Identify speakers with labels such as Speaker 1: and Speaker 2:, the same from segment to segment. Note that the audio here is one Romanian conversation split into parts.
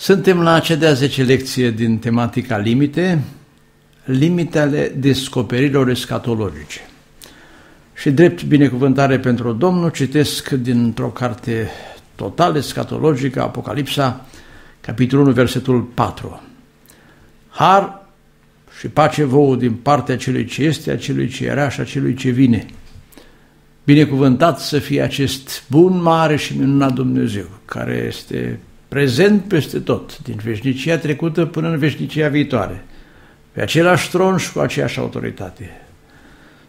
Speaker 1: Suntem la cea de-a 10 lecție din tematica limite, limitele descoperirilor escatologice. Și drept binecuvântare pentru Domnul, citesc dintr-o carte total escatologică, Apocalipsa, capitolul 1, versetul 4. Har și pace vouă din partea celui ce este, a celui ce era și a celui ce vine. Binecuvântat să fie acest bun, mare și minunat Dumnezeu, care este prezent peste tot, din veșnicia trecută până în veșnicia viitoare, pe același tron și cu aceeași autoritate.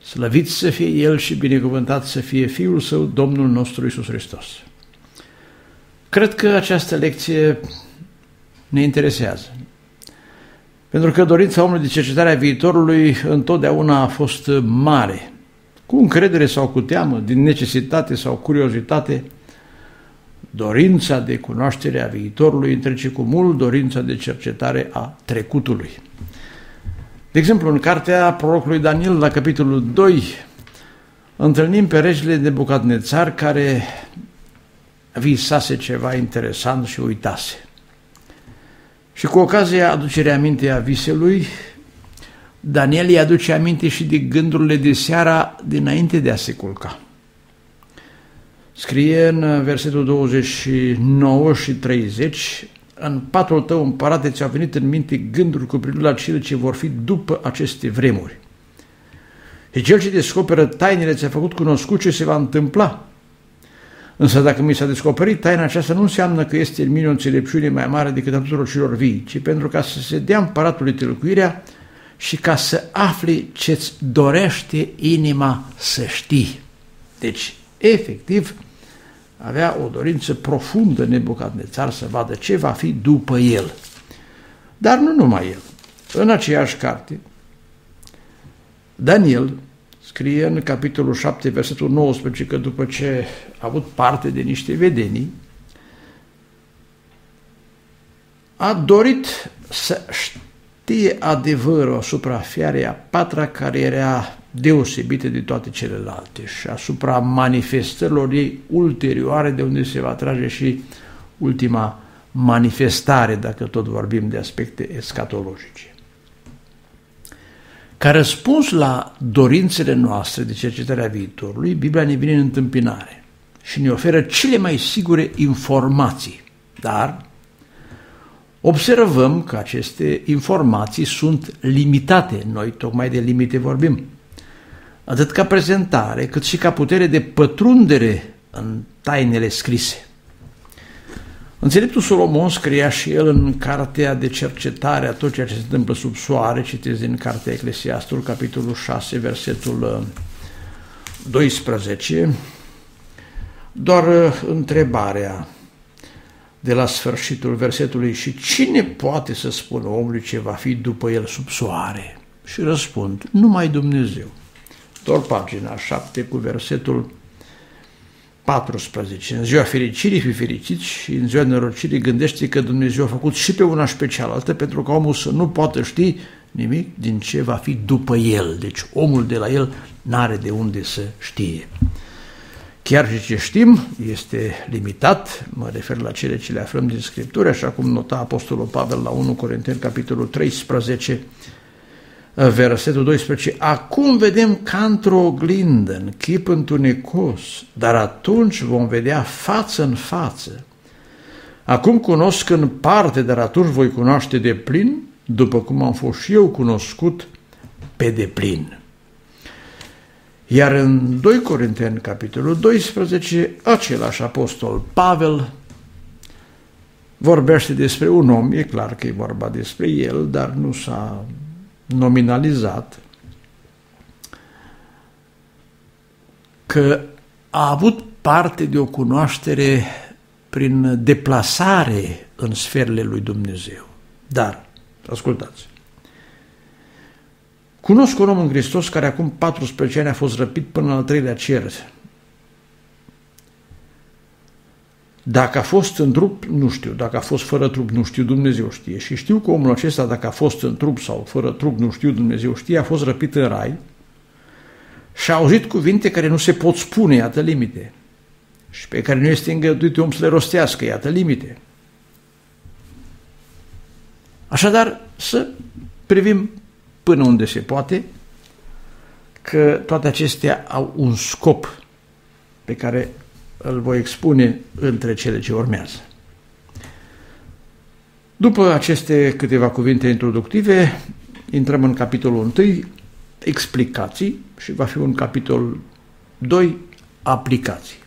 Speaker 1: Slăvit să fie El și binecuvântat să fie Fiul Său, Domnul nostru Isus Hristos. Cred că această lecție ne interesează. Pentru că dorința omului de cercetare a viitorului întotdeauna a fost mare. Cu încredere sau cu teamă, din necesitate sau curiozitate, dorința de cunoaștere a viitorului întrece cu mult dorința de cercetare a trecutului. De exemplu, în cartea prorocului Daniel, la capitolul 2, întâlnim pe regele de Bucadnețar care visase ceva interesant și uitase. Și cu ocazia aducerea aminte a viselui, Daniel îi aduce aminte și de gândurile de seara dinainte de a se culca. Scrie în versetul 29 și 30, în patul tău împărate ți-au venit în minte gânduri cu privire la cele ce vor fi după aceste vremuri. Și cel ce descoperă tainele ți-a făcut cunoscut ce se va întâmpla. Însă dacă mi s-a descoperit taina aceasta, nu înseamnă că este în mine o înțelepciune mai mare decât a tuturor celor vii, ci pentru ca să se dea împăratului tâlcuirea și ca să afli ce-ți dorește inima să știi. Deci, efectiv, avea o dorință profundă Nebucadnețar să vadă ce va fi după el. Dar nu numai el. În aceeași carte, Daniel scrie în capitolul 7, versetul 19, că după ce a avut parte de niște vedenii, a dorit să știe adevărul asupra fiarei a patra care era deosebită de toate celelalte și asupra manifestărilor ei ulterioare de unde se va trage și ultima manifestare, dacă tot vorbim de aspecte escatologice. Ca răspuns la dorințele noastre de cercetarea viitorului, Biblia ne vine în întâmpinare și ne oferă cele mai sigure informații, dar observăm că aceste informații sunt limitate. Noi tocmai de limite vorbim atât ca prezentare, cât și ca putere de pătrundere în tainele scrise. Înțeleptul Solomon scria și el în cartea de cercetare a tot ceea ce se întâmplă sub soare, citesc din cartea Eclesiastul, capitolul 6, versetul 12, uh, doar uh, întrebarea de la sfârșitul versetului și cine poate să spună omului ce va fi după el sub soare? Și răspund, numai Dumnezeu tot pagina 7 cu versetul 14. În ziua fericirii fi fericiți și în ziua nerocirii gândește că Dumnezeu a făcut și pe una și pe cealaltă pentru ca omul să nu poată ști nimic din ce va fi după el. Deci omul de la el n-are de unde să știe. Chiar și ce știm este limitat, mă refer la cele ce le aflăm din Scripturi, așa cum nota Apostolul Pavel la 1 Corinteni, capitolul 13, versetul 12, acum vedem ca într-o oglindă, în chip întunecos, dar atunci vom vedea față în față. Acum cunosc în parte, dar atunci voi cunoaște de plin, după cum am fost și eu cunoscut pe deplin. Iar în 2 Corinteni, capitolul 12, același apostol Pavel vorbește despre un om, e clar că e vorba despre el, dar nu s-a nominalizat că a avut parte de o cunoaștere prin deplasare în sferele lui Dumnezeu. Dar, ascultați, cunosc un om în Hristos care acum 14 ani a fost răpit până al treilea cer Dacă a fost în trup, nu știu. Dacă a fost fără trup, nu știu, Dumnezeu știe. Și știu că omul acesta, dacă a fost în trup sau fără trup, nu știu, Dumnezeu știe, a fost răpit în rai și a auzit cuvinte care nu se pot spune, iată limite, și pe care nu este îngăduit om să le rostească, iată limite. Așadar, să privim până unde se poate că toate acestea au un scop pe care îl voi expune între cele ce urmează. După aceste câteva cuvinte introductive, intrăm în capitolul 1, explicații, și va fi un capitol 2, aplicații.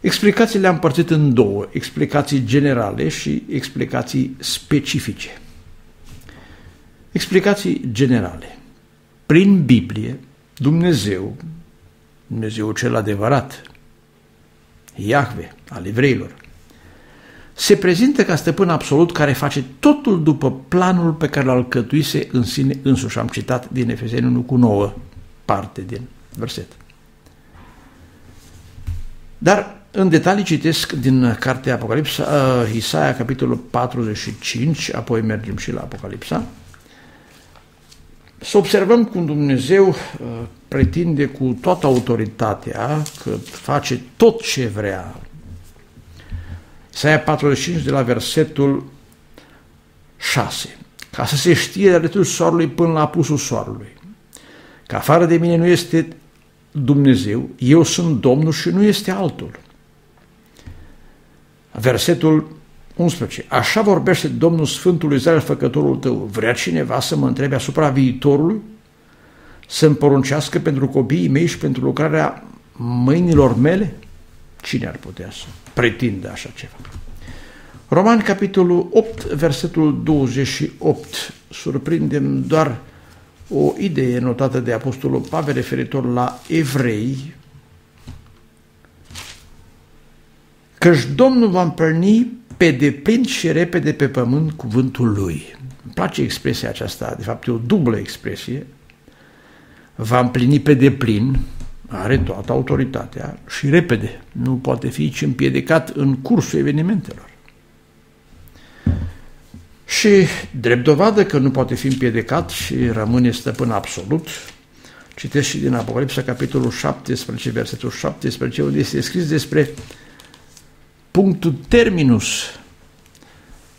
Speaker 1: Explicațiile le-am împărțit în două, explicații generale și explicații specifice. Explicații generale. Prin Biblie, Dumnezeu, Dumnezeu cel adevărat, Iahve, al evreilor, se prezintă ca stăpân absolut care face totul după planul pe care l-a alcătuise în sine însuși. Am citat din Efeseni 1 cu 9 parte din verset. Dar în detalii citesc din cartea Apocalipsa, uh, Isaia, capitolul 45, apoi mergem și la Apocalipsa, să observăm cum Dumnezeu uh, pretinde cu toată autoritatea că face tot ce vrea. Isaia 45 de la versetul 6. Ca să se știe de dreptul soarelui până la apusul soarelui. Că afară de mine nu este Dumnezeu, eu sunt Domnul și nu este altul. Versetul 11. Așa vorbește Domnul Sfântul Israel, făcătorul tău. Vrea cineva să mă întrebe asupra viitorului? Să-mi poruncească pentru copiii mei și pentru lucrarea mâinilor mele? Cine ar putea să pretindă așa ceva? Roman, capitolul 8, versetul 28. Surprindem doar o idee notată de Apostolul Pavel referitor la evrei, căci Domnul va împărni pe deplin și repede pe pământ cuvântul lui. Îmi place expresia aceasta, de fapt e o dublă expresie. Va împlini pe deplin, are toată autoritatea și repede, nu poate fi ci împiedicat în cursul evenimentelor. Și drept dovadă că nu poate fi împiedicat și rămâne stăpân absolut, citesc și din Apocalipsa, capitolul 17, versetul 17, unde este scris despre punctul terminus,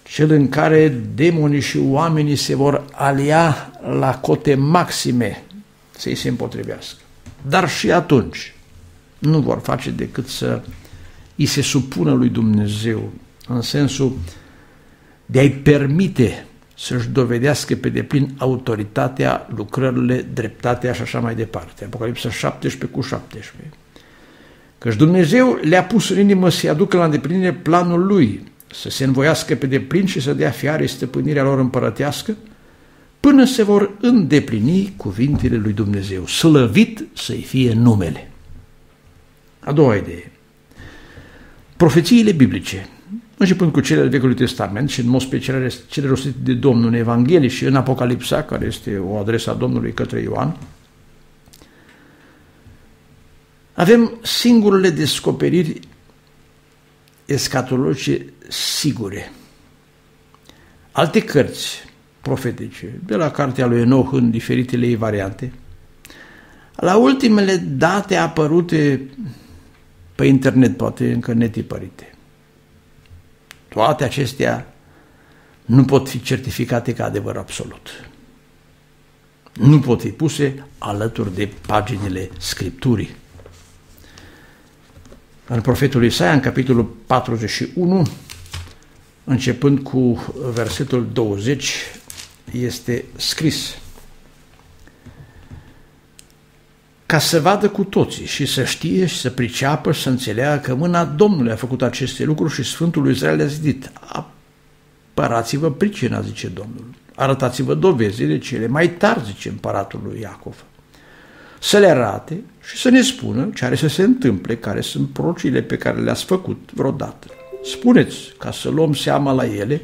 Speaker 1: cel în care demonii și oamenii se vor alia la cote maxime să-i se împotrivească. Dar și atunci nu vor face decât să îi se supună lui Dumnezeu, în sensul de a-i permite să-și dovedească pe deplin autoritatea, lucrările, dreptatea și așa mai departe. Apocalipsa 17 cu 17. Căci Dumnezeu le-a pus în inimă să-i aducă la îndeplinire planul Lui, să se învoiască pe deplin și să dea fiare stăpânirea lor împărătească, până se vor îndeplini cuvintele lui Dumnezeu. Slăvit să-i fie numele. A doua idee. Profețiile biblice începând cu cele ale Vechiului Testament și în mod special cele rostite de Domnul în Evanghelie și în Apocalipsa, care este o adresă a Domnului către Ioan, avem singurele descoperiri escatologice sigure. Alte cărți profetice, de la cartea lui Enoch în diferitele ei variante, la ultimele date apărute pe internet, poate încă netipărite. Toate acestea nu pot fi certificate ca adevăr absolut. Nu pot fi puse alături de paginile Scripturii. În profetul Isaia, în capitolul 41, începând cu versetul 20, este scris ca să vadă cu toții și să știe și să priceapă și să înțeleagă că mâna Domnului a făcut aceste lucruri și Sfântul lui Israel le-a zidit. Apărați-vă pricina, zice Domnul. Arătați-vă dovezile cele mai tari, zice împăratul lui Iacov. Să le arate și să ne spună ce are să se întâmple, care sunt procile pe care le-ați făcut vreodată. Spuneți ca să luăm seama la ele,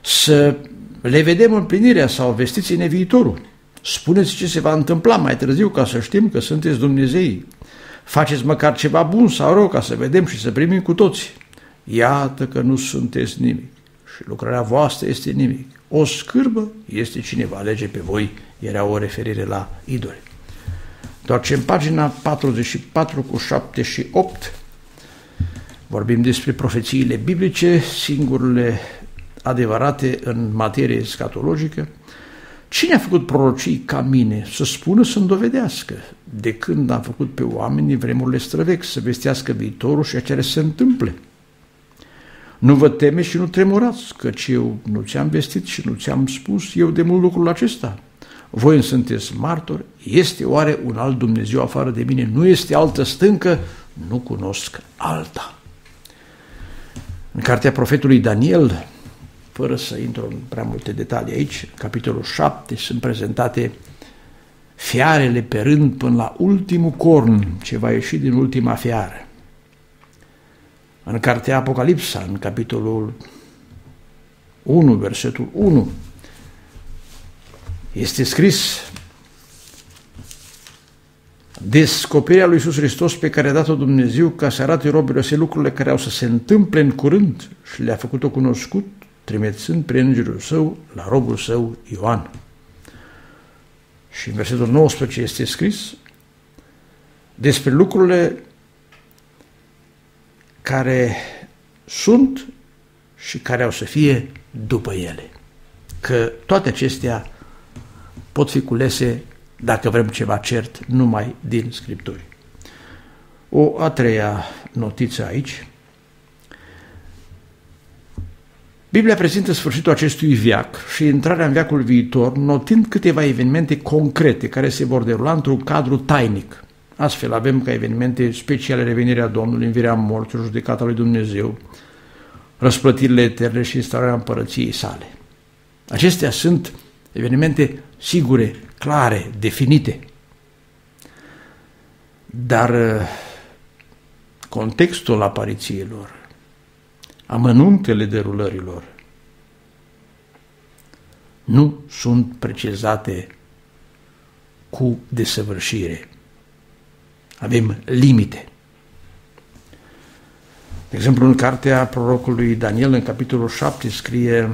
Speaker 1: să le vedem împlinirea sau vestiți în viitorul Spuneți ce se va întâmpla mai târziu ca să știm că sunteți Dumnezei. Faceți măcar ceva bun sau rău ca să vedem și să primim cu toți. Iată că nu sunteți nimic și lucrarea voastră este nimic. O scârbă este cine va alege pe voi, era o referire la idoli. Doar ce în pagina 44 cu 7 și 8 vorbim despre profețiile biblice, singurele adevărate în materie scatologică, Cine a făcut prorocii ca mine să spună să-mi dovedească? De când am făcut pe oameni vremurile străvechi să vestească viitorul și ce se întâmple? Nu vă teme și nu tremurați, căci eu nu ți-am vestit și nu ți-am spus eu de mult lucrul acesta. Voi îmi sunteți martori, este oare un alt Dumnezeu afară de mine? Nu este altă stâncă? Nu cunosc alta. În cartea profetului Daniel, fără să intru în prea multe detalii aici, capitolul 7 sunt prezentate fiarele pe rând până la ultimul corn ce va ieși din ultima fiară. În cartea Apocalipsa, în capitolul 1, versetul 1, este scris descoperirea lui Iisus Hristos pe care a dat-o Dumnezeu ca să arate robilor să lucrurile care au să se întâmple în curând și le-a făcut-o cunoscut, trimițând prin îngerul său la robul său Ioan. Și în versetul 19 este scris despre lucrurile care sunt și care au să fie după ele. Că toate acestea pot fi culese, dacă vrem ceva cert, numai din Scripturi. O a treia notiță aici. Biblia prezintă sfârșitul acestui viac și intrarea în viacul viitor, notind câteva evenimente concrete care se vor derula într-un cadru tainic. Astfel avem ca evenimente speciale revenirea Domnului, învirea morților, judecata lui Dumnezeu, răsplătirile eterne și instaurarea împărăției sale. Acestea sunt evenimente sigure, clare, definite. Dar uh, contextul aparițiilor, amănuntele derulărilor, nu sunt precizate cu desăvârșire. Avem limite. De exemplu, în cartea prorocului Daniel, în capitolul 7, scrie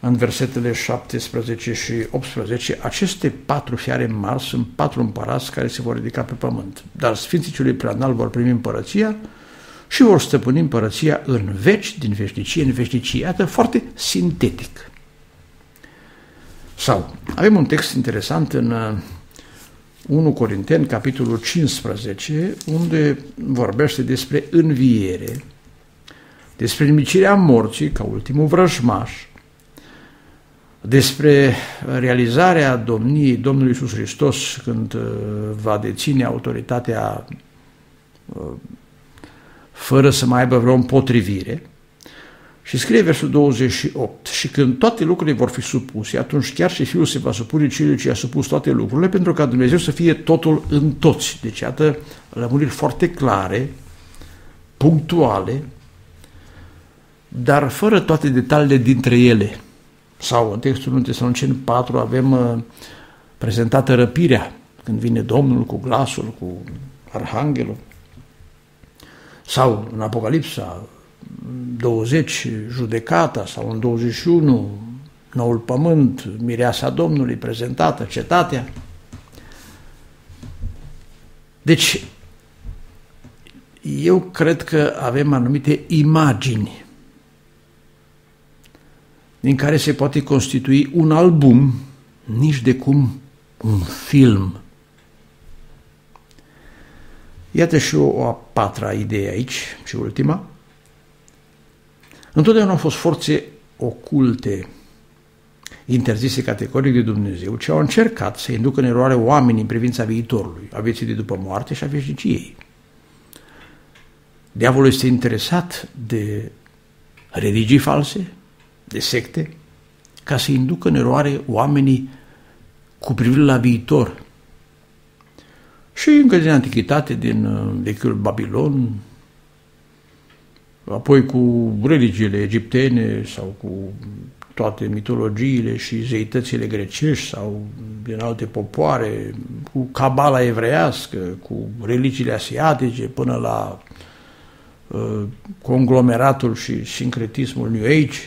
Speaker 1: în versetele 17 și 18, aceste patru fiare mari sunt patru împărați care se vor ridica pe pământ. Dar Sfinții Celui Preanal vor primi împărăția și vor stăpâni împărăția în veci, din veșnicie în veșnicie. Iată, foarte sintetic. Sau, avem un text interesant în 1 uh, Corinteni, capitolul 15, unde vorbește despre înviere, despre nimicirea morții ca ultimul vrăjmaș, despre realizarea domniei Domnului Iisus Hristos când uh, va deține autoritatea uh, fără să mai aibă vreo împotrivire. Și scrie versul 28, și când toate lucrurile vor fi supuse, atunci chiar și Fiul se va supune celui ce a supus toate lucrurile, pentru ca Dumnezeu să fie totul în toți. Deci, iată, lămuriri foarte clare, punctuale, dar fără toate detaliile dintre ele. Sau în textul 1 Tesaloniceni 4 avem uh, prezentată răpirea, când vine Domnul cu glasul, cu arhanghelul. Sau în Apocalipsa 20, judecata, sau în 21, noul pământ, mireasa Domnului prezentată, cetatea. Deci, eu cred că avem anumite imagini din care se poate constitui un album, nici de cum un film. Iată și o, o a patra idee aici, și ultima. Întotdeauna au fost forțe oculte, interzise categoric de Dumnezeu, ce au încercat să inducă în eroare oamenii în privința viitorului, a vieții de după moarte și a veșniciei. Diavolul este interesat de religii false, de secte ca să inducă în eroare oamenii cu privire la viitor. Și încă din antichitate, din uh, vechiul Babilon, apoi cu religiile egiptene sau cu toate mitologiile și zeitățile grecești sau din alte popoare, cu cabala evreiască, cu religiile asiatice până la uh, conglomeratul și sincretismul New Age,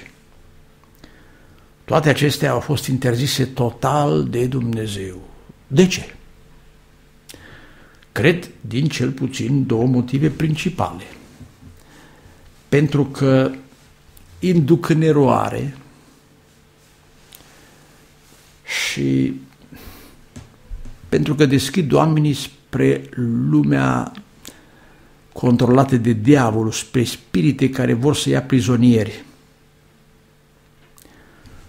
Speaker 1: toate acestea au fost interzise total de Dumnezeu. De ce? Cred din cel puțin două motive principale. Pentru că induc în eroare și pentru că deschid oamenii spre lumea controlată de diavolul, spre spirite care vor să ia prizonieri.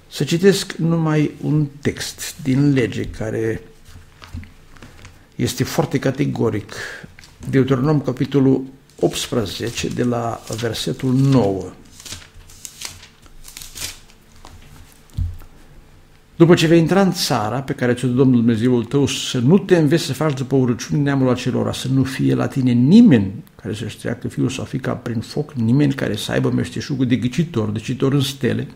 Speaker 1: Să citesc numai un text din lege care este foarte categoric. Deuteronom, capitolul 18, de la versetul 9. După ce vei intra în țara pe care ți-o Domnul Dumnezeul tău, să nu te înveți să faci după urăciuni neamul acelora, să nu fie la tine nimeni care să-și treacă fiul sau fica prin foc, nimeni care să aibă meșteșugul de ghicitor, de citor în stele,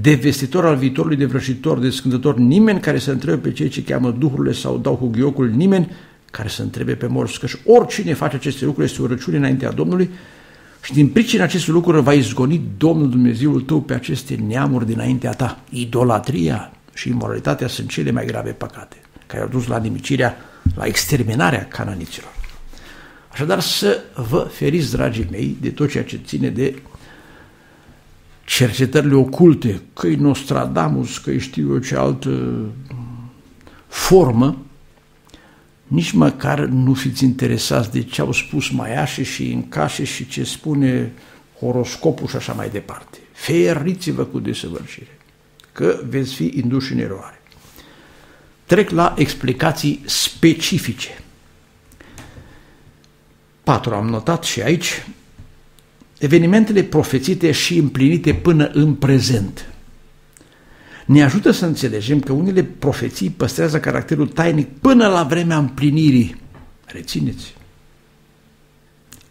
Speaker 1: de vestitor al viitorului, de vrăjitor, de scântător, nimeni care să întrebe pe cei ce cheamă duhurile sau dau cu ghiocul, nimeni care să întrebe pe morți, căci oricine face aceste lucruri este o răciune înaintea Domnului și din pricina acestui lucruri va izgoni Domnul Dumnezeul tău pe aceste neamuri dinaintea ta. Idolatria și imoralitatea sunt cele mai grave păcate care au dus la nimicirea, la exterminarea cananiților. Așadar să vă feriți, dragii mei, de tot ceea ce ține de cercetările oculte, că-i Nostradamus, că-i știu eu ce altă formă, nici măcar nu fiți interesați de ce au spus maiașe și încașe și ce spune horoscopul și așa mai departe. Feriți-vă cu desăvârșire, că veți fi induși în eroare. Trec la explicații specifice. Patru am notat și aici evenimentele profețite și împlinite până în prezent. Ne ajută să înțelegem că unele profeții păstrează caracterul tainic până la vremea împlinirii. Rețineți!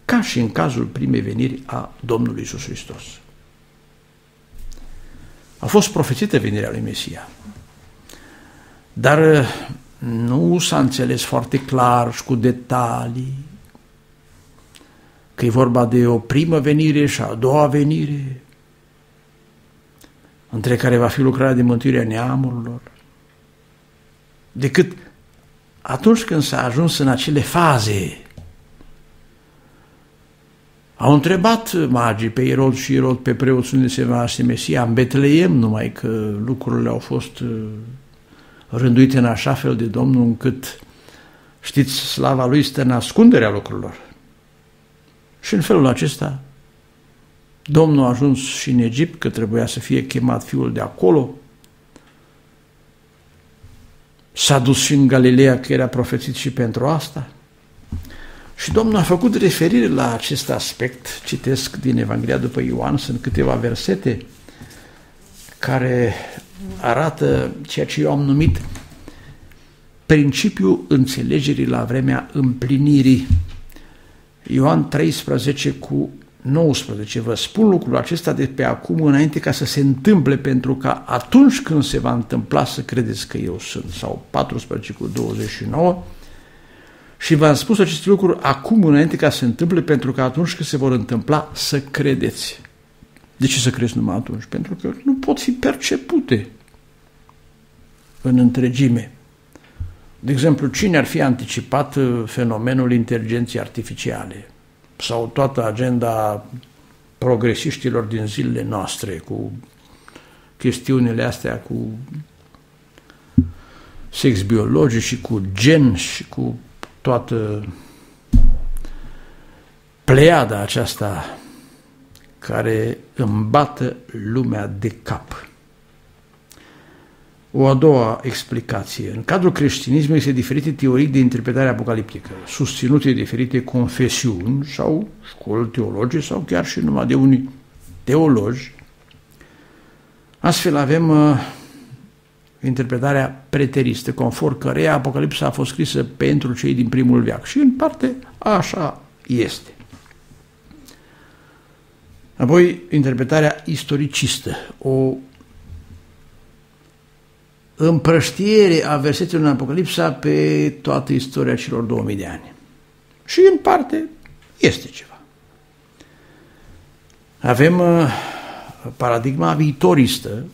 Speaker 1: Ca și în cazul primei veniri a Domnului Isus Hristos. A fost profețită venirea lui Mesia. Dar nu s-a înțeles foarte clar și cu detalii că e vorba de o primă venire și a doua venire, între care va fi lucrarea de mântuire a neamurilor, decât atunci când s-a ajuns în acele faze. Au întrebat magii pe Irod și Irod pe preoți unde se va Mesia, în Betleem, numai că lucrurile au fost uh, rânduite în așa fel de Domnul încât, știți, slava lui stă în ascunderea lucrurilor. Și în felul acesta, Domnul a ajuns și în Egipt, că trebuia să fie chemat fiul de acolo, s-a dus și în Galileea, că era profețit și pentru asta. Și Domnul a făcut referire la acest aspect, citesc din Evanghelia după Ioan, sunt câteva versete care arată ceea ce eu am numit principiul înțelegerii la vremea împlinirii Ioan 13 cu 19. Vă spun lucrul acesta de pe acum înainte ca să se întâmple, pentru că atunci când se va întâmpla să credeți că eu sunt, sau 14 cu 29, și v-am spus aceste lucruri acum înainte ca să se întâmple, pentru că atunci când se vor întâmpla să credeți. De ce să crezi numai atunci? Pentru că nu pot fi percepute în întregime. De exemplu, cine ar fi anticipat uh, fenomenul inteligenței artificiale sau toată agenda progresiștilor din zilele noastre cu chestiunile astea cu sex biologic și cu gen și cu toată pleiada aceasta care îmbată lumea de cap. O a doua explicație. În cadrul creștinismului există diferite teorii de interpretare apocaliptică, susținute de diferite confesiuni sau școli teologice sau chiar și numai de unii teologi. Astfel avem uh, interpretarea preteristă, conform căreia Apocalipsa a fost scrisă pentru cei din primul veac. Și în parte așa este. Apoi, interpretarea istoricistă, o împrăștiere a versetelor în Apocalipsa pe toată istoria celor 2000 de ani. Și în parte este ceva. Avem uh, paradigma viitoristă,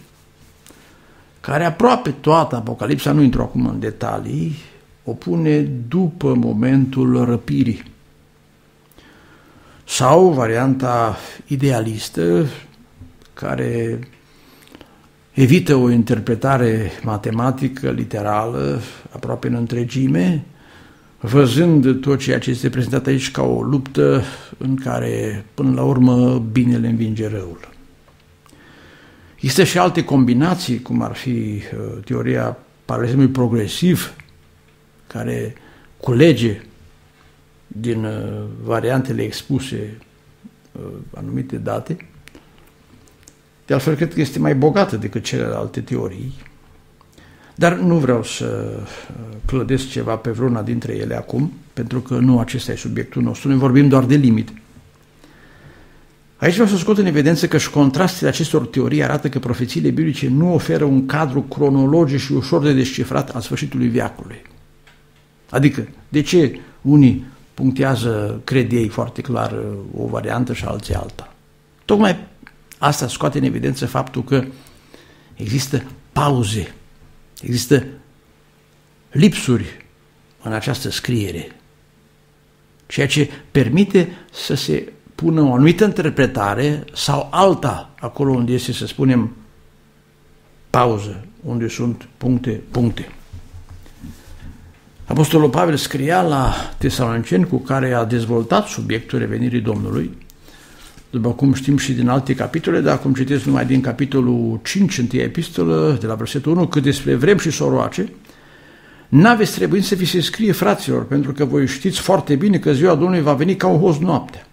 Speaker 1: care aproape toată Apocalipsa, nu intru acum în detalii, o pune după momentul răpirii. Sau varianta idealistă, care evită o interpretare matematică, literală, aproape în întregime, văzând tot ceea ce este prezentat aici ca o luptă în care, până la urmă, binele învinge răul. Există și alte combinații, cum ar fi uh, teoria paralelismului progresiv, care culege din uh, variantele expuse uh, anumite date. De altfel, cred că este mai bogată decât celelalte teorii, dar nu vreau să clădesc ceva pe vreuna dintre ele acum, pentru că nu acesta e subiectul nostru, noi vorbim doar de limite. Aici vreau să scot în evidență că și contrastele acestor teorii arată că profețiile biblice nu oferă un cadru cronologic și ușor de descifrat al sfârșitului viacului. Adică, de ce unii punctează, cred ei foarte clar, o variantă și alții alta? Tocmai asta scoate în evidență faptul că există pauze, există lipsuri în această scriere, ceea ce permite să se pună o anumită interpretare sau alta acolo unde este, să spunem, pauză, unde sunt puncte, puncte. Apostolul Pavel scria la Tesaloniceni cu care a dezvoltat subiectul revenirii Domnului, după cum știm și din alte capitole, dar acum citesc numai din capitolul 5, întâia epistolă, de la versetul 1, cât despre vrem și soroace, n-aveți trebuit să vi se scrie fraților, pentru că voi știți foarte bine că ziua Domnului va veni ca un host noaptea.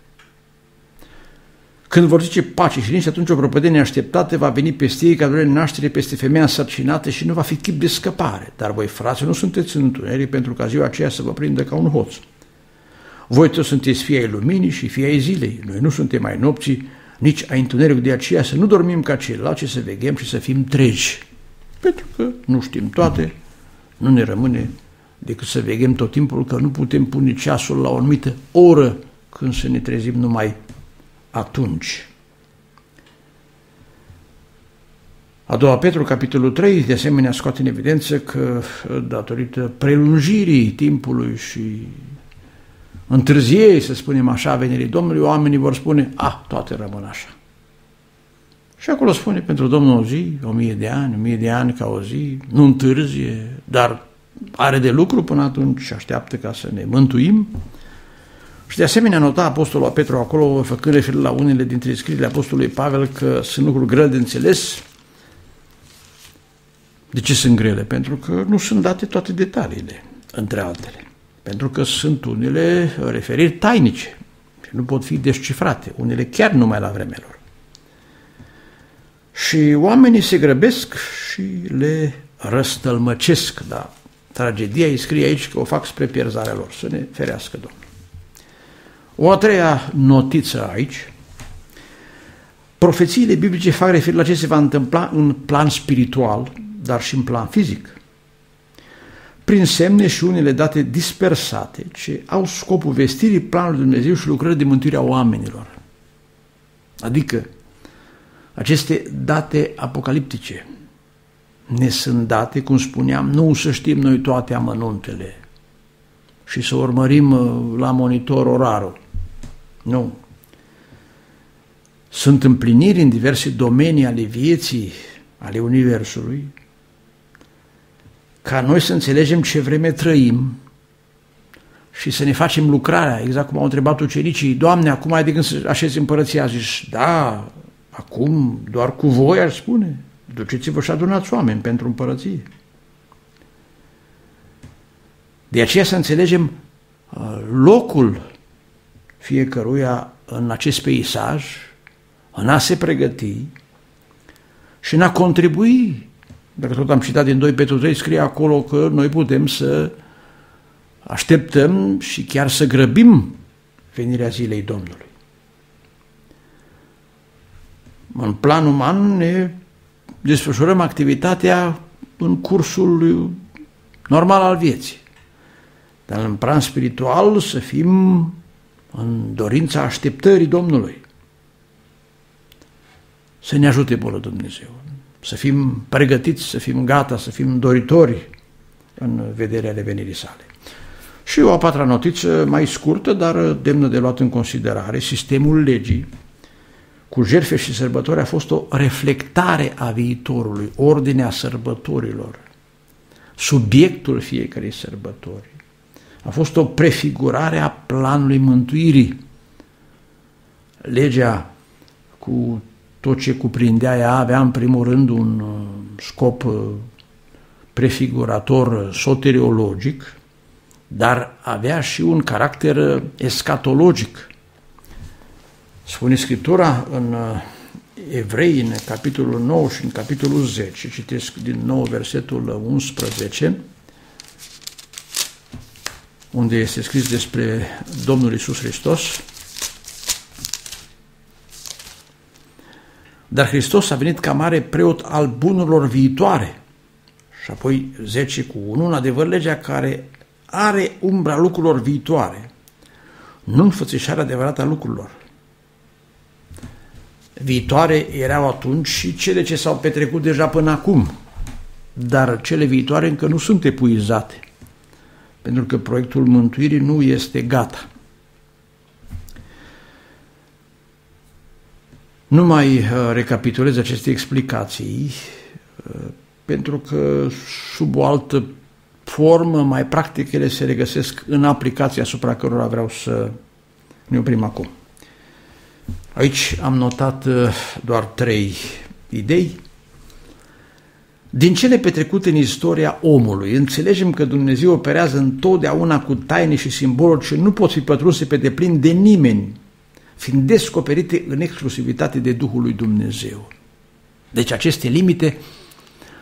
Speaker 1: Când vor zice pace și nici atunci o propădenie așteptată va veni peste ei ca de naștere peste femeia însărcinată și nu va fi chip de scăpare. Dar voi, frați, nu sunteți în întuneric pentru ca ziua aceea să vă prindă ca un hoț. Voi toți sunteți fii ai luminii și fii ai zilei. Noi nu suntem mai nopții, nici ai întuneric de aceea să nu dormim ca ceilalți, ci să veghem și să fim tregi. Pentru că nu știm toate, nu ne rămâne decât să veghem tot timpul că nu putem pune ceasul la o anumită oră când să ne trezim numai atunci. A doua Petru, capitolul 3, de asemenea scoate în evidență că datorită prelungirii timpului și întârzierii, să spunem așa, venirii Domnului, oamenii vor spune, a, ah, toate rămân așa. Și acolo spune, pentru Domnul o zi, o mie de ani, o mie de ani ca o zi, nu întârzie, dar are de lucru până atunci și așteaptă ca să ne mântuim. Și de asemenea nota Apostolul Petru acolo, făcând referire la unele dintre scrierile Apostolului Pavel, că sunt lucruri grele de înțeles. De ce sunt grele? Pentru că nu sunt date toate detaliile, între altele. Pentru că sunt unele referiri tainice și nu pot fi descifrate, unele chiar numai la vremea lor. Și oamenii se grăbesc și le răstălmăcesc, dar tragedia îi scrie aici că o fac spre pierzarea lor, să ne ferească Domnul. O a treia notiță aici, profețiile biblice fac referire la ce se va întâmpla în plan spiritual, dar și în plan fizic, prin semne și unele date dispersate, ce au scopul vestirii planului Dumnezeu și lucrării de mântuire a oamenilor. Adică, aceste date apocaliptice ne sunt date, cum spuneam, nu să știm noi toate amănuntele și să urmărim uh, la monitor orarul, nu. Sunt împliniri în diverse domenii ale vieții, ale Universului, ca noi să înțelegem ce vreme trăim și să ne facem lucrarea, exact cum au întrebat ucenicii, Doamne, acum ai de când să așezi împărăția? Zici, da, acum doar cu voi ar spune, duceți-vă și adunați oameni pentru împărăție. De aceea să înțelegem uh, locul fiecăruia în acest peisaj, în a se pregăti și în a contribui. Dacă tot am citat din 2 Petru 3, scrie acolo că noi putem să așteptăm și chiar să grăbim venirea zilei Domnului. În plan uman ne desfășurăm activitatea în cursul normal al vieții. Dar în plan spiritual să fim în dorința așteptării Domnului. Să ne ajute Bunul Dumnezeu, să fim pregătiți, să fim gata, să fim doritori în vederea revenirii sale. Și o a patra notiță mai scurtă, dar demnă de luat în considerare, sistemul legii, cu jerfe și sărbători a fost o reflectare a viitorului, ordinea sărbătorilor, subiectul fiecarei sărbători. A fost o prefigurare a planului mântuirii. Legea cu tot ce cuprindea ea avea în primul rând un uh, scop uh, prefigurator soteriologic, dar avea și un caracter uh, escatologic. Spune Scriptura în Evrei, în capitolul 9 și în capitolul 10, citesc din nou versetul 11, unde este scris despre Domnul Isus Hristos, Dar Hristos a venit ca mare preot al bunurilor viitoare. Și apoi 10 cu 1, în adevăr legea care are umbra lucrurilor viitoare, nu înfățișarea adevărată a lucrurilor. Viitoare erau atunci și cele ce s-au petrecut deja până acum, dar cele viitoare încă nu sunt epuizate, pentru că proiectul mântuirii nu este gata. Nu mai uh, recapitulez aceste explicații, uh, pentru că sub o altă formă mai practică ele se regăsesc în aplicația asupra cărora vreau să ne oprim acum. Aici am notat uh, doar trei idei. Din cele petrecute în istoria omului, înțelegem că Dumnezeu operează întotdeauna cu taine și simboluri ce nu pot fi pătrunse pe deplin de nimeni, fiind descoperite în exclusivitate de Duhul lui Dumnezeu. Deci aceste limite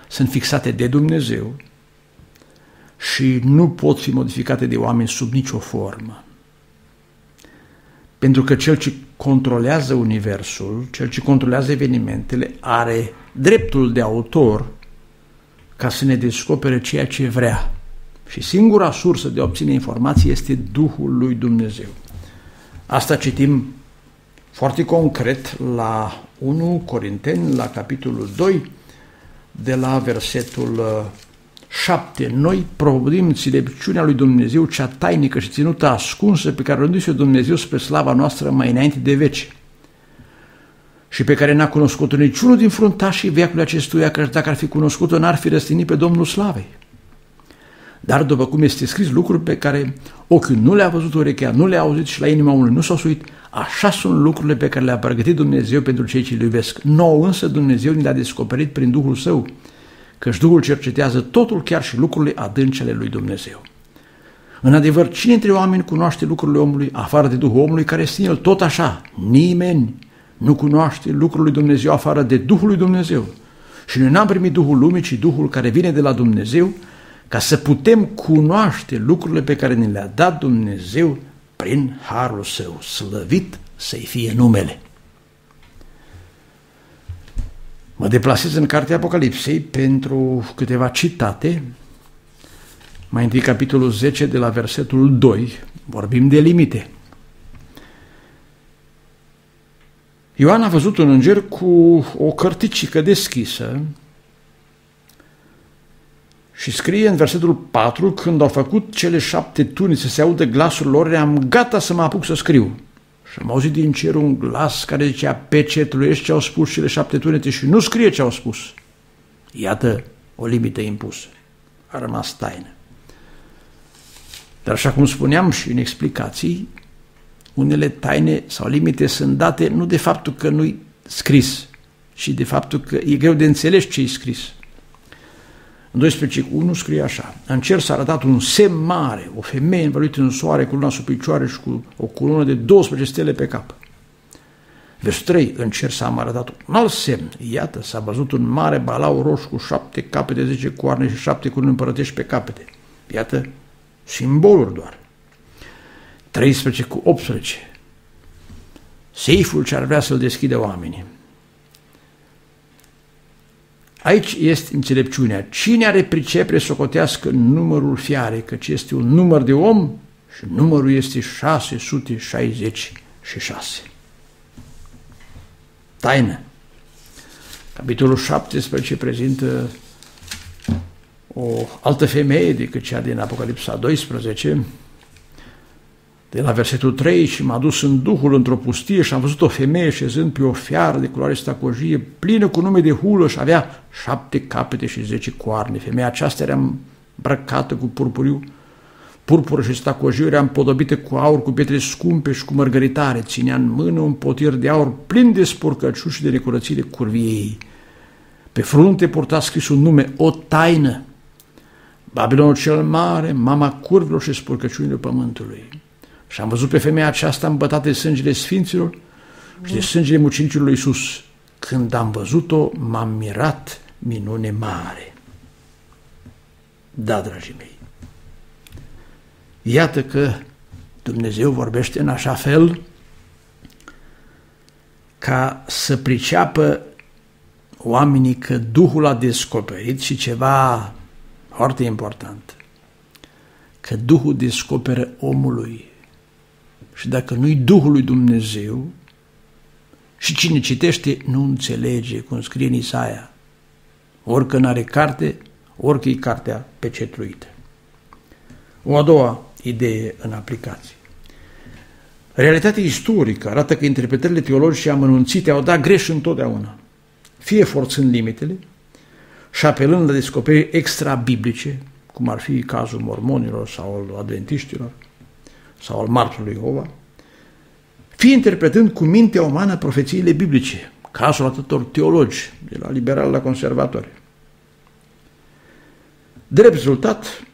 Speaker 1: sunt fixate de Dumnezeu și nu pot fi modificate de oameni sub nicio formă. Pentru că cel ce controlează universul, cel ce controlează evenimentele, are dreptul de autor ca să ne descopere ceea ce vrea. Și singura sursă de a obține informații este Duhul lui Dumnezeu. Asta citim foarte concret la 1 Corinteni, la capitolul 2, de la versetul 7. Uh, Noi provodim înțelepciunea lui Dumnezeu cea tainică și ținută ascunsă pe care o rânduise Dumnezeu spre slava noastră mai înainte de veci și pe care n-a cunoscut-o niciunul din fruntașii veacului acestuia, că dacă ar fi cunoscut-o, n-ar fi răstinit pe Domnul Slavei. Dar după cum este scris, lucruri pe care ochiul nu le-a văzut, urechea nu le-a auzit și la inima omului nu s-au suit, așa sunt lucrurile pe care le-a pregătit Dumnezeu pentru cei ce îl iubesc. Nou însă Dumnezeu ne le-a descoperit prin Duhul Său, căci Duhul cercetează totul, chiar și lucrurile adâncele lui Dumnezeu. În adevăr, cine dintre oameni cunoaște lucrurile omului, afară de Duhul omului, care este în el tot așa? Nimeni nu cunoaște lucrurile lui Dumnezeu afară de Duhul lui Dumnezeu. Și noi n-am primit Duhul lumii, ci Duhul care vine de la Dumnezeu, ca să putem cunoaște lucrurile pe care ne le-a dat Dumnezeu prin harul său, slăvit să-i fie numele. Mă deplasez în cartea Apocalipsei pentru câteva citate. Mai întâi capitolul 10 de la versetul 2, vorbim de limite. Ioan a văzut un înger cu o cărticică deschisă și scrie în versetul 4, când au făcut cele șapte tuni să se audă glasul lor, am gata să mă apuc să scriu. Și am auzit din cer un glas care zicea, pecetluiești ce au spus cele șapte tunete și nu scrie ce au spus. Iată o limită impusă. A rămas taină. Dar așa cum spuneam și în explicații, unele taine sau limite sunt date nu de faptul că nu-i scris, ci de faptul că e greu de înțeles ce e scris. În 12 cu 1 scrie așa, în cer s-a arătat un semn mare, o femeie învăluită în soare cu luna sub picioare și cu o colonă de 12 stele pe cap. Versul 3, în cer s-a arătat un alt semn, iată, s-a văzut un mare balau roșu cu șapte capete, zece coarne și șapte curuni împărătești pe capete. Iată, simboluri doar. 13 cu 18, seiful ce ar vrea să-l deschide oamenii. Aici este înțelepciunea. Cine are pricepere să socotească numărul fiare, căci este un număr de om și numărul este 666. Taină. Capitolul 17 prezintă o altă femeie decât cea din Apocalipsa 12, de la versetul 3 și m-a dus în Duhul într-o pustie și am văzut o femeie șezând pe o fiară de culoare stacojie, plină cu nume de hulă și avea șapte capete și zece coarne. Femeia aceasta era îmbrăcată cu purpuriu, purpură și stacojiu, era împodobită cu aur, cu pietre scumpe și cu mărgăritare. Ținea în mână un potir de aur plin de spurcăciu și de necurățire curviei. Pe frunte purta scris un nume, o taină. Babilonul cel mare, mama curvilor și spurcăciunilor pământului. Și am văzut pe femeia aceasta îmbătată de sângele sfinților și de sângele mucinicilor lui Iisus. Când am văzut-o, m-am mirat minune mare. Da, dragii mei, iată că Dumnezeu vorbește în așa fel ca să priceapă oamenii că Duhul a descoperit și ceva foarte important, că Duhul descoperă omului și dacă nu-i Duhul lui Dumnezeu, și cine citește nu înțelege, cum scrie în Isaia, orică n-are carte, orică e cartea pecetluită. O a doua idee în aplicație. Realitatea istorică arată că interpretările teologice amănunțite au dat greș întotdeauna, fie forțând limitele și apelând la descoperiri extra-biblice, cum ar fi cazul mormonilor sau al adventiștilor, sau al martorului Iehova, fie interpretând cu mintea umană profețiile biblice, cazul atâtor teologi, de la liberal la conservatori. De rezultat,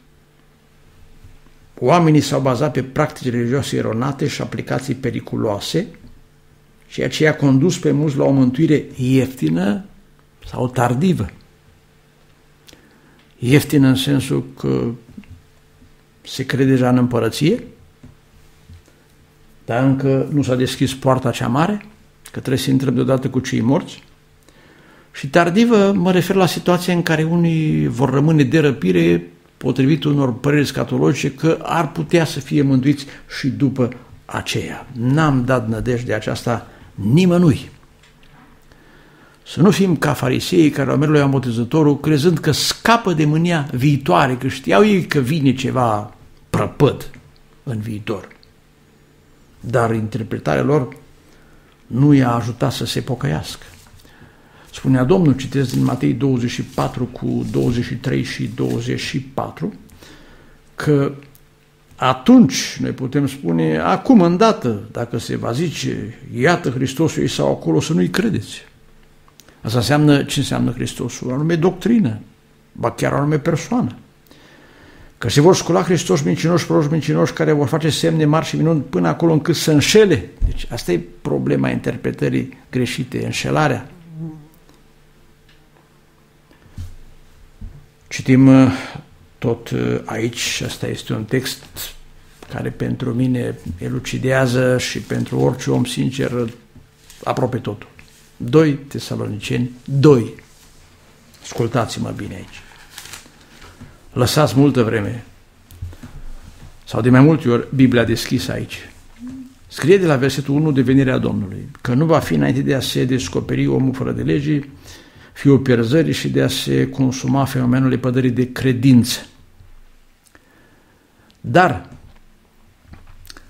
Speaker 1: oamenii s-au bazat pe practici religioase eronate și aplicații periculoase, ceea ce i-a condus pe mulți la o mântuire ieftină sau tardivă. Ieftină în sensul că se crede deja în împărăție, dar încă nu s-a deschis poarta cea mare, că trebuie să intrăm deodată cu cei morți. Și tardivă mă refer la situația în care unii vor rămâne de răpire potrivit unor păreri scatologice că ar putea să fie mântuiți și după aceea. N-am dat nădejde aceasta nimănui. Să nu fim ca fariseii care au mers la Ioan crezând că scapă de mânia viitoare, că știau ei că vine ceva prăpăd în viitor dar interpretarea lor nu i-a ajutat să se pocăiască. Spunea Domnul, citesc din Matei 24 cu 23 și 24, că atunci noi putem spune, acum îndată, dacă se va zice, iată Hristosul ei sau acolo, să nu-i credeți. Asta înseamnă, ce înseamnă Hristosul? O anume doctrină, ba chiar o anume persoană. Că se vor scula Hristos mincinoși, proști mincinoși care vor face semne mari și minuni până acolo încât să înșele. Deci asta e problema interpretării greșite, înșelarea. Citim uh, tot uh, aici, asta este un text care pentru mine elucidează și pentru orice om sincer aproape totul. 2 Tesaloniceni 2. Ascultați-mă bine aici lăsați multă vreme, sau de mai multe ori, Biblia deschisă aici. Scrie de la versetul 1 de venirea Domnului, că nu va fi înainte de a se descoperi omul fără de legii, fiul pierzării și de a se consuma fenomenul lepădării de credință. Dar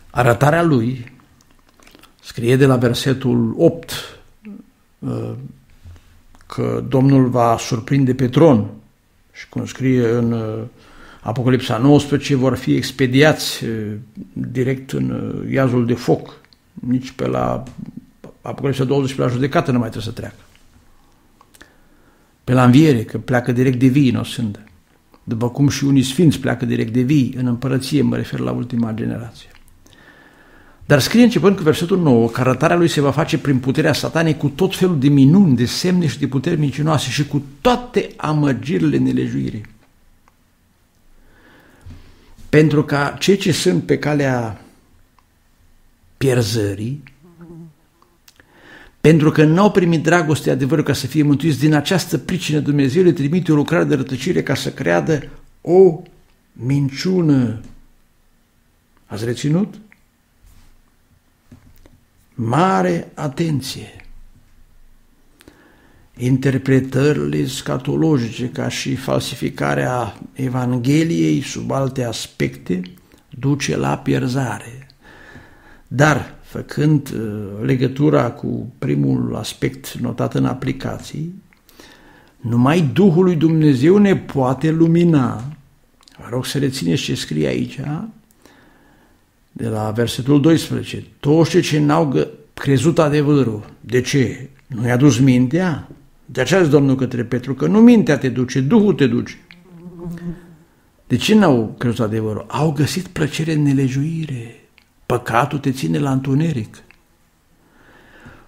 Speaker 1: arătarea lui scrie de la versetul 8 uh, că Domnul va surprinde pe tron și cum scrie în uh, Apocalipsa 19, vor fi expediați uh, direct în uh, iazul de foc. Nici pe la Apocalipsa 20, pe la judecată nu mai trebuie să treacă. Pe la înviere, că pleacă direct de vii în o sândă. După cum și unii sfinți pleacă direct de vii în împărăție, mă refer la ultima generație. Dar scrie începând cu versetul 9 că arătarea lui se va face prin puterea satanei cu tot felul de minuni, de semne și de puteri mincinoase și cu toate amăgirile nelejuirii. Pentru ca cei ce sunt pe calea pierzării, pentru că nu au primit dragoste adevărul ca să fie mântuiți, din această pricină Dumnezeu le trimite o lucrare de rătăcire ca să creadă o minciună. Ați reținut? Mare atenție. Interpretările scatologice ca și falsificarea Evangheliei sub alte aspecte duce la pierzare. Dar, făcând uh, legătura cu primul aspect notat în aplicații, numai Duhul lui Dumnezeu ne poate lumina. Vă rog să rețineți ce scrie aici, de la versetul 12. Toți cei ce n-au crezut adevărul. De ce? Nu i-a dus mintea? De aceea zice Domnul către Petru că nu mintea te duce, Duhul te duce. De ce n-au crezut adevărul? Au găsit plăcere în nelejuire. Păcatul te ține la întuneric.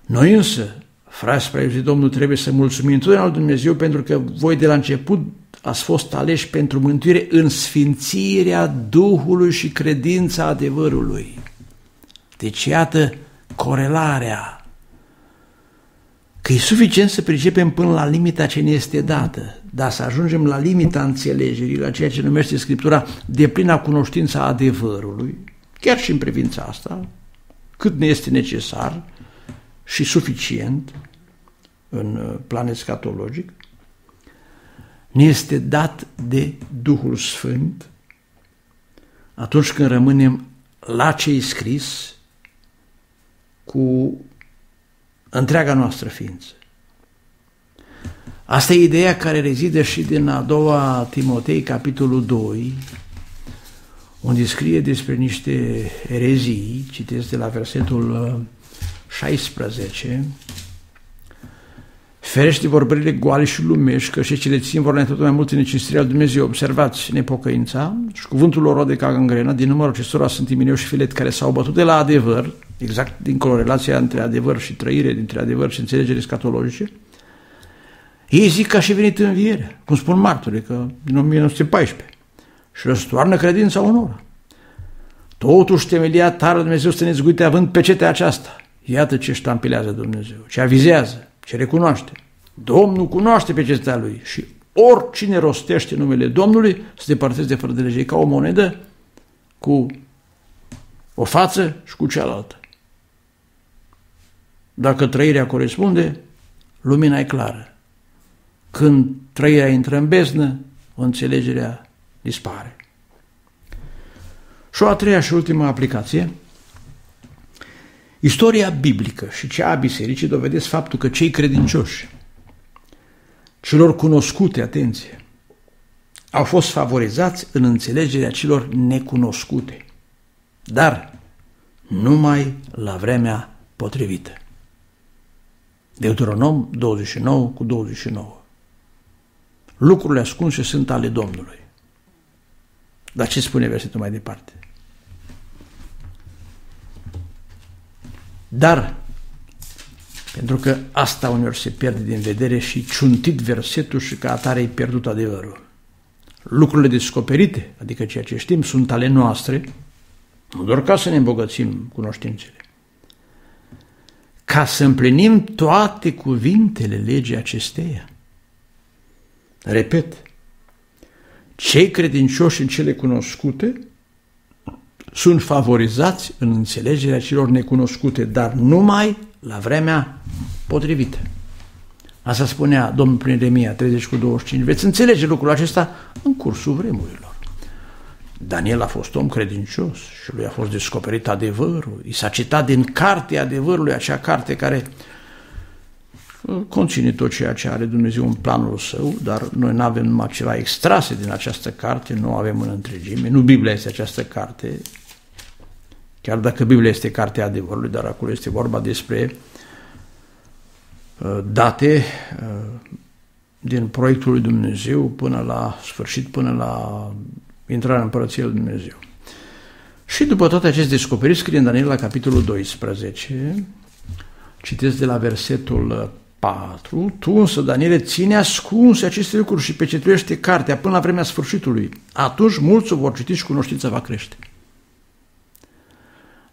Speaker 1: Noi însă, frați spre Domnul, trebuie să mulțumim întotdeauna lui Dumnezeu pentru că voi de la început ați fost aleși pentru mântuire în sfințirea Duhului și credința adevărului. Deci iată corelarea. Că e suficient să pricepem până la limita ce ne este dată, dar să ajungem la limita înțelegerii, la ceea ce numește Scriptura de plina cunoștința adevărului, chiar și în privința asta, cât ne este necesar și suficient în uh, plan escatologic, ne este dat de Duhul Sfânt atunci când rămânem la ce scris cu întreaga noastră ființă. Asta e ideea care rezidă și din a doua Timotei, capitolul 2, unde scrie despre niște erezii, citesc de la versetul 16, Ferește vorbările goale și lumești, că și ce le țin vor tot mai mult în necesirea Dumnezeu. Observați nepocăința și cuvântul lor de ca gangrena, din numărul acestora sunt Timineu și Filet, care s-au bătut de la adevăr, exact dincolo relația între adevăr și trăire, dintre adevăr și înțelegere scatologice, ei zic că a și venit înviere, cum spun martorii, că din 1914, și răstoarnă credința unora. Totuși temelia tare Dumnezeu să ne zguite având pe cetea aceasta. Iată ce ștampilează Dumnezeu, ce avizează ce recunoaște. Domnul cunoaște pe cetea lui și oricine rostește numele Domnului se depărteze de fără de lege. ca o monedă cu o față și cu cealaltă. Dacă trăirea corespunde, lumina e clară. Când trăirea intră în beznă, înțelegerea dispare. Și o a treia și ultima aplicație – Istoria biblică și cea a bisericii dovedesc faptul că cei credincioși, celor cunoscute, atenție, au fost favorizați în înțelegerea celor necunoscute, dar numai la vremea potrivită. Deuteronom 29 cu 29. Lucrurile ascunse sunt ale Domnului. Dar ce spune versetul mai departe? Dar, pentru că asta uneori se pierde din vedere și ciuntit versetul și ca atare ai pierdut adevărul. Lucrurile descoperite, adică ceea ce știm, sunt ale noastre, nu doar ca să ne îmbogățim cunoștințele, ca să împlinim toate cuvintele legii acesteia. Repet, cei credincioși în cele cunoscute sunt favorizați în înțelegerea celor necunoscute, dar numai la vremea potrivită. Asta spunea domnul prin Ieremia 30 cu 25. Veți înțelege lucrul acesta în cursul vremurilor. Daniel a fost om credincios și lui a fost descoperit adevărul. I s-a citat din cartea adevărului, acea carte care uh, conține tot ceea ce are Dumnezeu în planul său, dar noi nu avem numai ceva extrase din această carte, nu avem în întregime, nu Biblia este această carte, Chiar dacă Biblia este cartea adevărului, dar acolo este vorba despre uh, date uh, din proiectul lui Dumnezeu până la sfârșit, până la intrarea în Împărăției lui Dumnezeu. Și după toate aceste descoperiri, scrie în Daniel la capitolul 12, citesc de la versetul 4, tu însă, Daniele, ține ascunse aceste lucruri și pecetuiește cartea până la vremea sfârșitului. Atunci mulți o vor citi și cunoștința va crește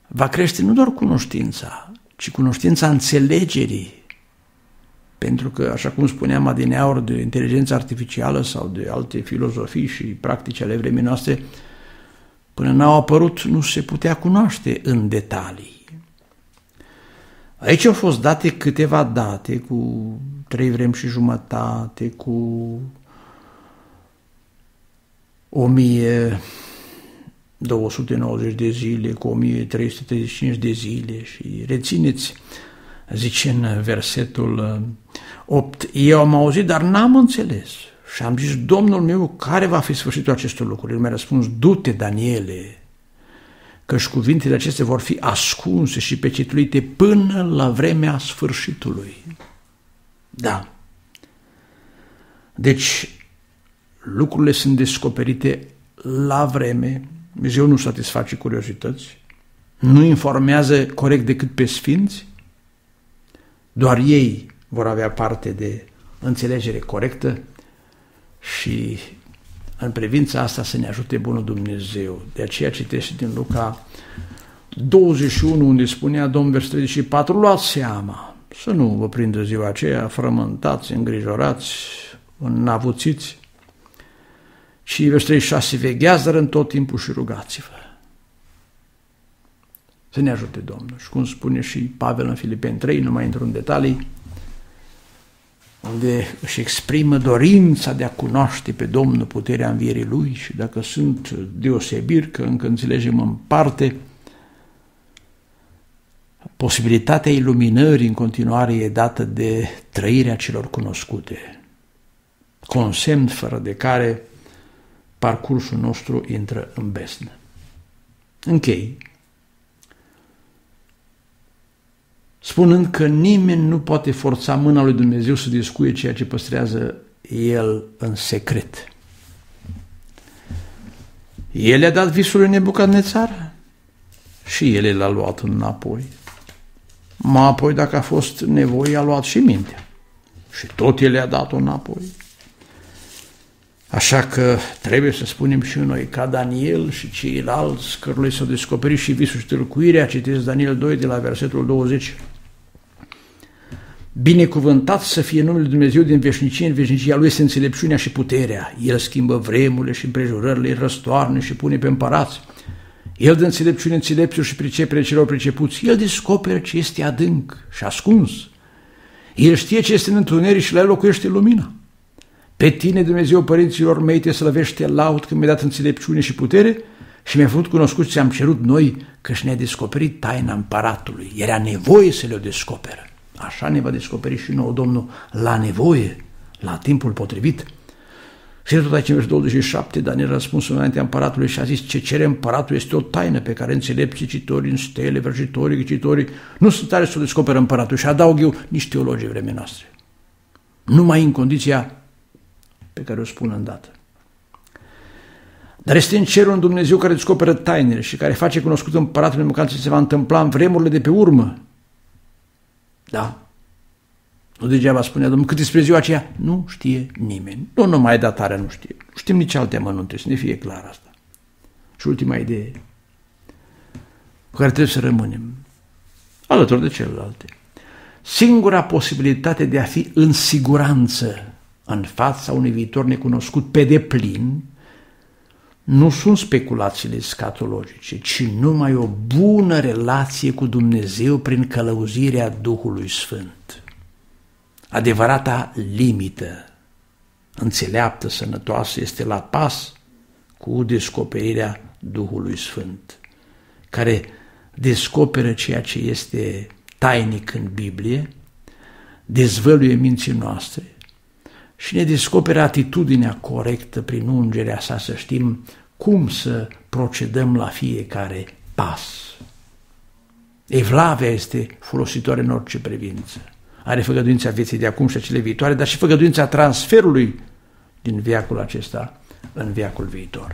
Speaker 1: va crește nu doar cunoștința, ci cunoștința înțelegerii. Pentru că, așa cum spuneam adineaori de inteligența artificială sau de alte filozofii și practici ale vremii noastre, până n-au apărut, nu se putea cunoaște în detalii. Aici au fost date câteva date cu trei vremi și jumătate, cu o mie 290 de zile cu 1335 de zile și rețineți, zice în versetul 8, uh, eu am auzit, dar n-am înțeles. Și am zis, Domnul meu, care va fi sfârșitul acestor lucruri? El mi-a răspuns, du-te, Daniele, căci cuvintele acestea vor fi ascunse și pecetluite până la vremea sfârșitului. Da. Deci, lucrurile sunt descoperite la vreme, Dumnezeu nu satisface curiozități, nu informează corect decât pe sfinți, doar ei vor avea parte de înțelegere corectă și în privința asta să ne ajute Bunul Dumnezeu. De aceea citește din Luca 21, unde spunea Domnul verset 34, luați seama să nu vă prindă ziua aceea frământați, îngrijorați, înavuțiți, și versetul 36, veghează în tot timpul și rugați-vă. Să ne ajute Domnul. Și cum spune și Pavel în Filipeni 3, nu mai intru în detalii, unde își exprimă dorința de a cunoaște pe Domnul puterea învierii Lui și dacă sunt deosebiri, că încă înțelegem în parte, posibilitatea iluminării în continuare e dată de trăirea celor cunoscute, consemn fără de care parcursul nostru intră în besnă. Închei. Spunând că nimeni nu poate forța mâna lui Dumnezeu să discuie ceea ce păstrează El în secret. El a dat visul lui Nebucadnețar și el l-a luat înapoi. Mai apoi, dacă a fost nevoie, a luat și mintea. Și tot el i-a dat-o înapoi. Așa că trebuie să spunem și noi, ca Daniel și ceilalți, cărului s-au descoperit și visul și tâlcuirea, citiți Daniel 2 de la versetul 20. Binecuvântat să fie numele Dumnezeu din veșnicie în veșnicia Lui este înțelepciunea și puterea. El schimbă vremurile și împrejurările, răstoarne și pune pe împărați. El dă înțelepciune înțelepților și pricepere celor pricepuți. El descoperă ce este adânc și ascuns. El știe ce este în întuneric și la el locuiește lumina. Pe tine, Dumnezeu părinților mei, te slăvește laud când mi-ai dat înțelepciune și putere și mi-ai făcut cunoscut ce am cerut noi, că și ne-a descoperit taina împăratului. Era nevoie să le-o descoperă. Așa ne va descoperi și nouă Domnul la nevoie, la timpul potrivit. Și tot aici în versul 27, Daniel răspuns înaintea împăratului și a zis ce cere împăratul este o taină pe care înțelepții citorii în stele, vrăjitorii, ghicitorii, nu sunt tare să o descoperă împăratul și adaug eu nici teologii vreme noastre. Numai în condiția pe care o spun îndată. Dar este în cerul un Dumnezeu care descoperă tainele și care face cunoscut împăratul Nebucar ce se va întâmpla în vremurile de pe urmă. Da. Nu degeaba spunea Domnul, cât despre ziua aceea, nu știe nimeni. Nu numai datarea nu știe. Nu știm nici alte amănunte, să ne fie clar asta. Și ultima idee cu care trebuie să rămânem, alături de celelalte. Singura posibilitate de a fi în siguranță în fața unui viitor necunoscut pe deplin, nu sunt speculațiile scatologice, ci numai o bună relație cu Dumnezeu prin călăuzirea Duhului Sfânt. Adevărata limită, înțeleaptă, sănătoasă, este la pas cu descoperirea Duhului Sfânt, care descoperă ceea ce este tainic în Biblie, dezvăluie minții noastre și ne descoperă atitudinea corectă prin ungerea sa să știm cum să procedăm la fiecare pas. Evlavia este folositoare în orice privință. Are făgăduința vieții de acum și a cele viitoare, dar și făgăduința transferului din viacul acesta în viacul viitor.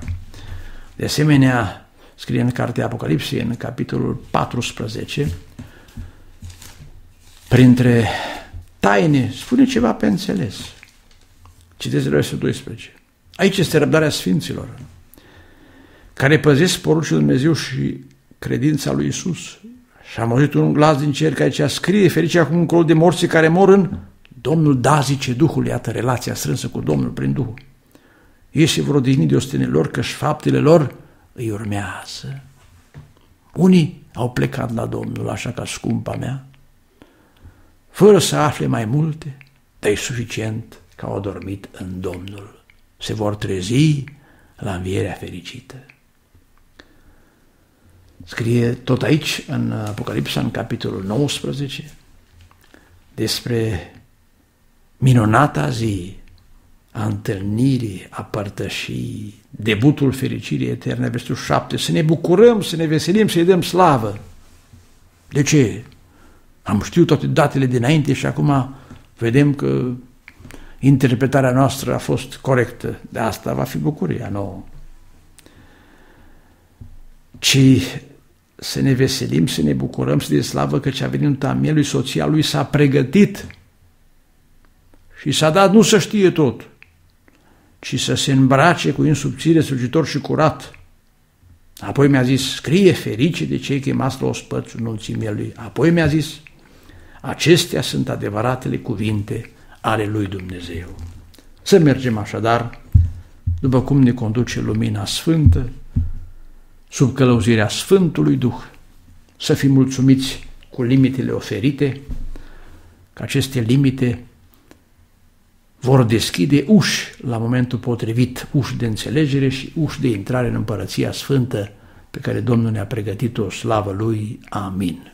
Speaker 1: De asemenea, scrie în cartea Apocalipsei, în capitolul 14, printre taine, spune ceva pe înțeles. Citeți versetul 12. Aici este răbdarea Sfinților, care păzesc poruncile lui Dumnezeu și credința lui Isus. Și am auzit un glas din cer care cea scrie ferice acum încolo de morții care mor în Domnul da, zice Duhul, iată relația strânsă cu Domnul prin Duhul. Ei se vor odihni de ostenele lor, că și faptele lor îi urmează. Unii au plecat la Domnul, așa ca scumpa mea, fără să afle mai multe, dar e suficient că au dormit în Domnul. Se vor trezi la învierea fericită. Scrie tot aici, în Apocalipsa, în capitolul 19, despre minunata zi a întâlnirii, a părtășii, debutul fericirii eterne, versetul 7, să ne bucurăm, să ne veselim, să-i dăm slavă. De ce? Am știut toate datele dinainte și acum vedem că interpretarea noastră a fost corectă. De asta va fi bucuria nouă. Ci să ne veselim, să ne bucurăm, să de slavă că ce a venit în mielui soția lui s-a pregătit și s-a dat nu să știe tot, ci să se îmbrace cu insubțire, slujitor și curat. Apoi mi-a zis, scrie ferice de cei chemați la ospățul înălțimea lui. Apoi mi-a zis, acestea sunt adevăratele cuvinte ale lui Dumnezeu. Să mergem așadar, după cum ne conduce lumina sfântă, sub călăuzirea Sfântului Duh, să fim mulțumiți cu limitele oferite, că aceste limite vor deschide uși la momentul potrivit, uși de înțelegere și uși de intrare în Împărăția Sfântă pe care Domnul ne-a pregătit-o, slavă Lui. Amin.